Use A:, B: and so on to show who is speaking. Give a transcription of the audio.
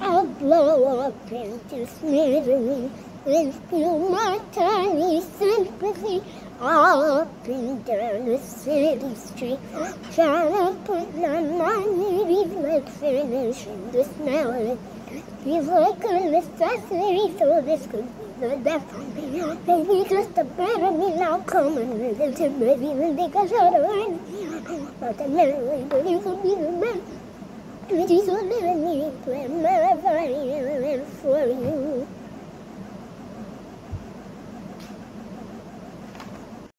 A: I'll blow up into smithereens and spill my tiny sympathy up and down the city street, trying to put my mind like finishing this melody. Feels like a necessity, so this could be the death of me. Maybe just a better me now come and live to maybe even think I should have run. But the melody, but you could be the man. Maybe cream.